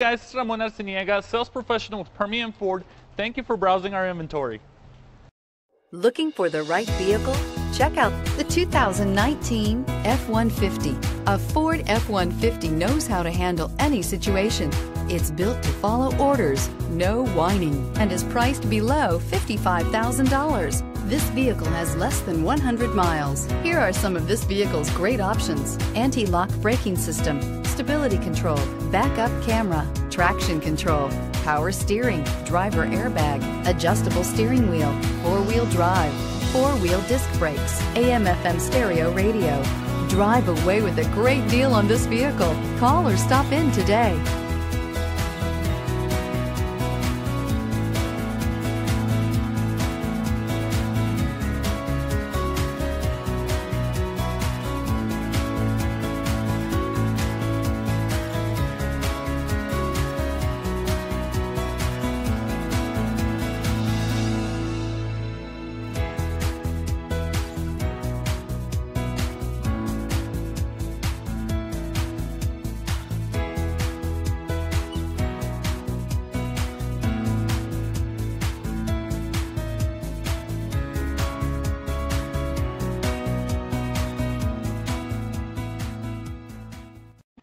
guys, it's Ramon Arciniega, sales professional with Permian Ford. Thank you for browsing our inventory. Looking for the right vehicle? Check out the 2019 F-150. A Ford F-150 knows how to handle any situation. It's built to follow orders, no whining, and is priced below $55,000. This vehicle has less than 100 miles. Here are some of this vehicle's great options. Anti-lock braking system, stability control, backup camera, traction control, power steering, driver airbag, adjustable steering wheel, four-wheel drive, four-wheel disc brakes, AM FM stereo radio. Drive away with a great deal on this vehicle. Call or stop in today.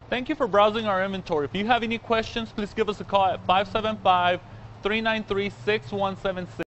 Thank you for browsing our inventory. If you have any questions, please give us a call at 575 393 6176.